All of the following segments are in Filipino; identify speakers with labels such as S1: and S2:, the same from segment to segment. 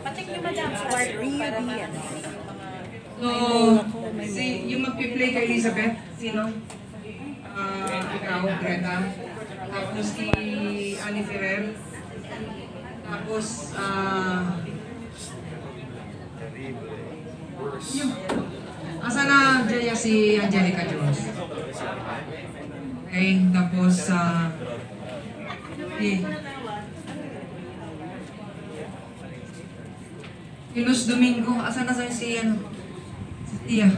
S1: Patik niyo madam wardrobe para ma...
S2: So, si, yung magpi-play kay Elizabeth, sino? Ah, ikaw, Greta. Tapos si Annie Ferrer. Tapos, ah... yung, asa na Jaya si Angelica Jones? Okay, tapos, ah... si, si Luz Domingo, asa na si, ano? Si Tia.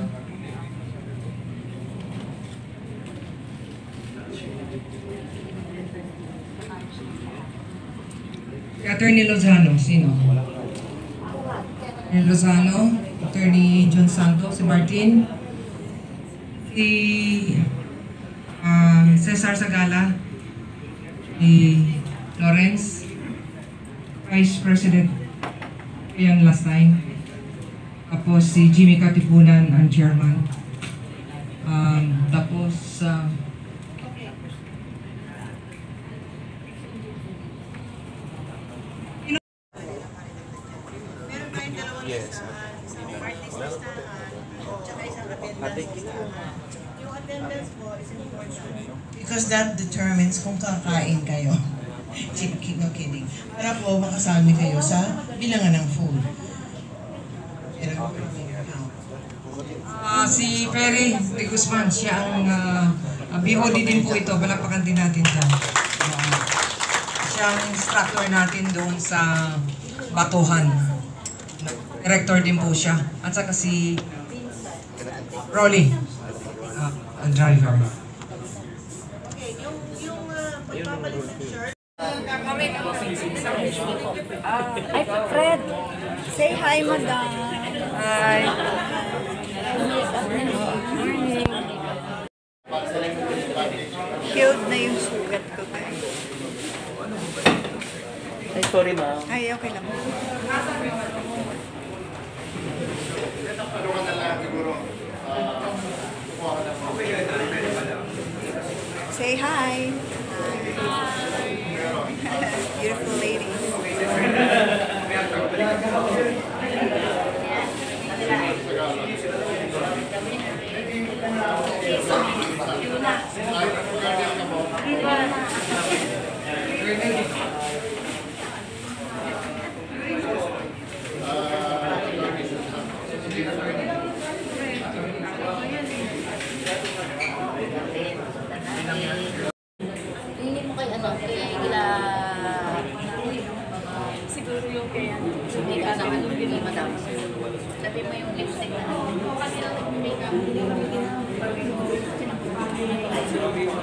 S2: Attorney Lozano, sino? Attorney Lozano, Attorney John Santos, si Martin, si um, Cesar Sagala, si Lawrence, Vice President Ian last time. Tapos si Jimmy Katipunan ang chairman. Um, tapos uh,
S3: Yes.
S4: Because that determines kung kakain kayo. Kidding, no kidding. Para po makasali kayo sa bilangan ng food.
S2: Ah, si Ferry de Guzman, siya ang uh, BOD din po ito. Palapakan din natin siya. Ah, siya ang instructor natin doon sa Batuhan. Director din po siya. At saka si Rolly, ah, ang driver.
S4: Okay, yung, yung uh, pagpapalit ng shirt,
S1: Ay, Fred! Say hi, madam! Hi! Cute na yung sugat ko, guys.
S3: Ay, sorry ma'am.
S1: Ay, okay lang. Say hi. beautiful lady. Thank you.
S5: Hindi ka sa ano, kay madam. Sabi mo yung lipstick na makeup.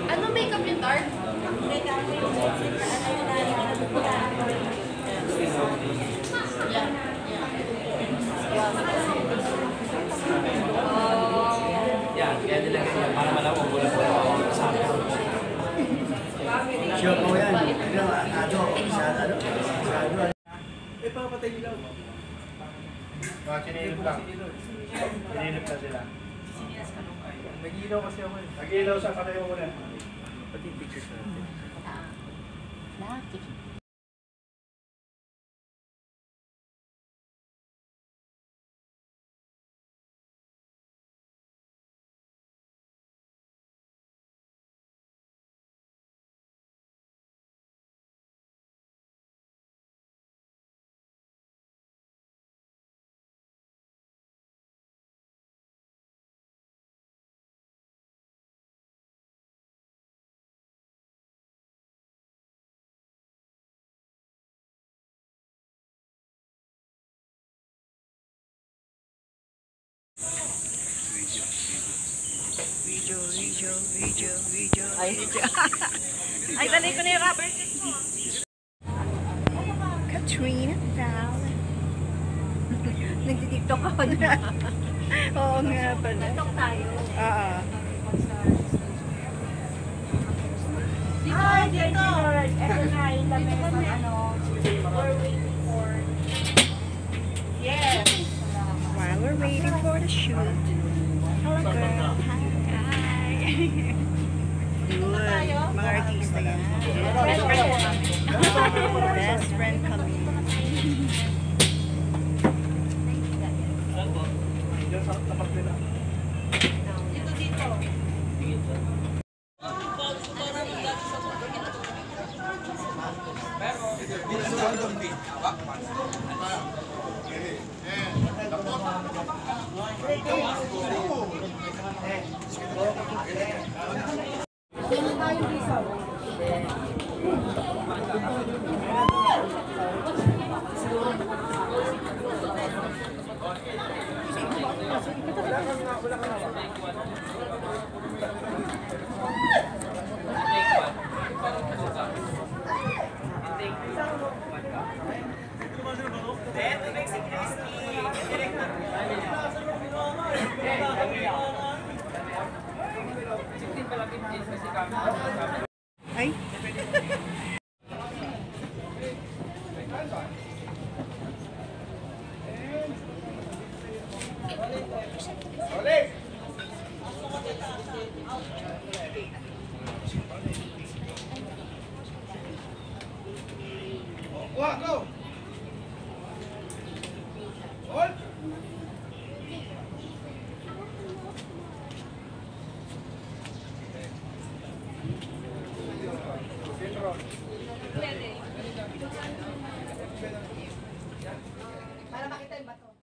S5: Ano makeup yung dark? Yeah,
S3: Yan, kaya nilagay niya para malaman kung wala ko sa akin. Sure po yan. Ano, ano, sa ano, sa ano. Eh, papatay nila.
S6: Mga sinilip lang. Sinilip na sila. Nag-ilaw kasi ako eh. Nag-ilaw sa patay mo muna.
S3: Pati pictures natin.
S5: Lahat.
S1: Video, video, video, video, video. Ay, tanay ko na yung rubber Katrina Tal. Nagtitiktok ako na. Oo nga pala.
S5: TikTok tayo.
S1: Oo.
S5: Hi, dito! Ito na yung lamesa, ano,
S1: Ay.